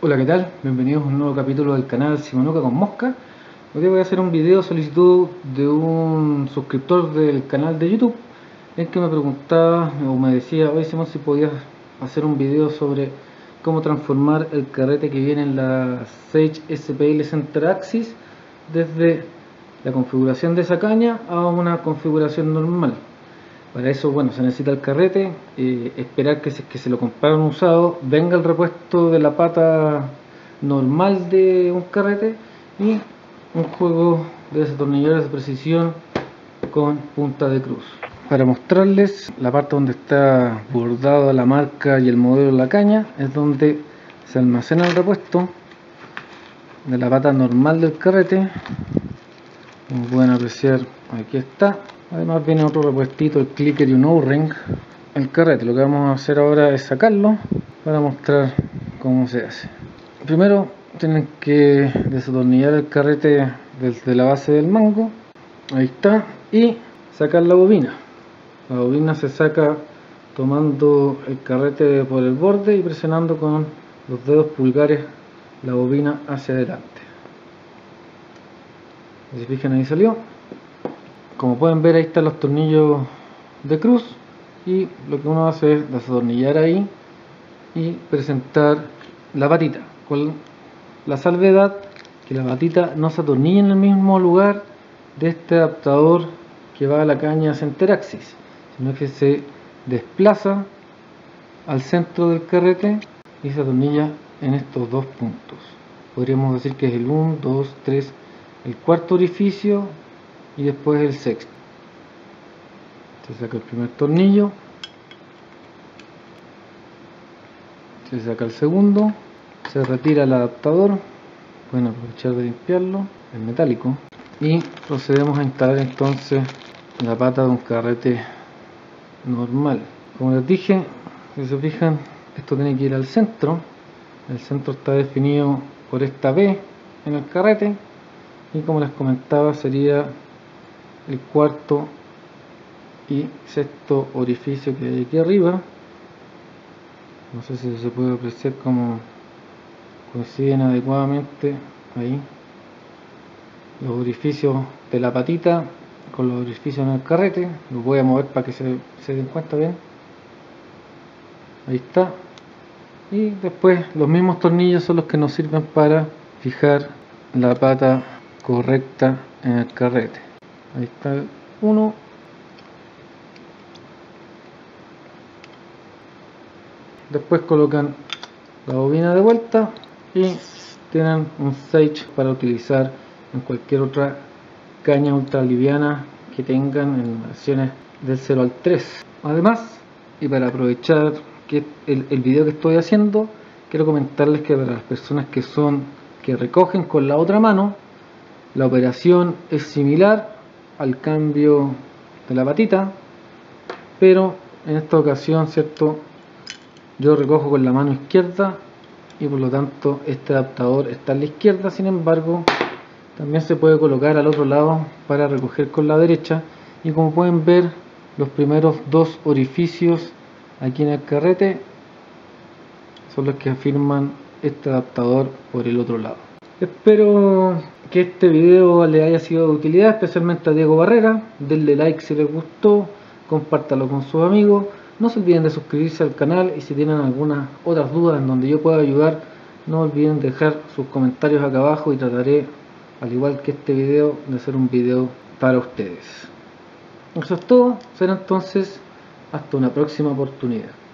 Hola, ¿qué tal? Bienvenidos a un nuevo capítulo del canal Simonuca con Mosca. Hoy voy a hacer un video solicitud de un suscriptor del canal de YouTube en que me preguntaba o me decía, oye Simón, si podías hacer un video sobre cómo transformar el carrete que viene en la Sage SPL Center Axis desde la configuración de esa caña a una configuración normal. Para eso, bueno, se necesita el carrete, esperar que se, que se lo compraron usado, venga el repuesto de la pata normal de un carrete y un juego de desatornilladores de precisión con punta de cruz. Para mostrarles la parte donde está bordada la marca y el modelo de la caña, es donde se almacena el repuesto de la pata normal del carrete. Como pueden apreciar, aquí está además viene otro repuestito, el clicker y un O-ring el carrete, lo que vamos a hacer ahora es sacarlo para mostrar cómo se hace. Primero tienen que desatornillar el carrete desde la base del mango. Ahí está. Y sacar la bobina. La bobina se saca tomando el carrete por el borde y presionando con los dedos pulgares la bobina hacia adelante. Si fijan ahí salió como pueden ver ahí están los tornillos de cruz y lo que uno hace es desatornillar ahí y presentar la patita con la salvedad que la patita no se atornilla en el mismo lugar de este adaptador que va a la caña center axis sino que se desplaza al centro del carrete y se atornilla en estos dos puntos. Podríamos decir que es el 1, 2, 3 el cuarto orificio y después el sexto. Se saca el primer tornillo. Se saca el segundo. Se retira el adaptador. Pueden aprovechar de limpiarlo. El metálico. Y procedemos a instalar entonces la pata de un carrete normal. Como les dije si se fijan esto tiene que ir al centro. El centro está definido por esta B en el carrete. Y como les comentaba sería el cuarto y sexto orificio que hay aquí arriba. No sé si se puede apreciar como coinciden adecuadamente ahí los orificios de la patita con los orificios en el carrete. Los voy a mover para que se, se den cuenta bien. Ahí está. Y después los mismos tornillos son los que nos sirven para fijar la pata correcta en el carrete ahí está uno. Después colocan la bobina de vuelta y tienen un sage para utilizar en cualquier otra caña ultra liviana que tengan en versiones del 0 al 3 además y para aprovechar que el, el video que estoy haciendo quiero comentarles que para las personas que son que recogen con la otra mano la operación es similar al cambio de la patita pero en esta ocasión cierto yo recojo con la mano izquierda y por lo tanto este adaptador está a la izquierda. Sin embargo también se puede colocar al otro lado para recoger con la derecha. Y como pueden ver los primeros dos orificios aquí en el carrete son los que afirman este adaptador por el otro lado. Espero que este video le haya sido de utilidad, especialmente a Diego Barrera. Denle like si les gustó, compártalo con sus amigos. No se olviden de suscribirse al canal y si tienen algunas otras dudas en donde yo pueda ayudar, no olviden dejar sus comentarios acá abajo y trataré, al igual que este video, de hacer un video para ustedes. Eso es todo, será entonces hasta una próxima oportunidad.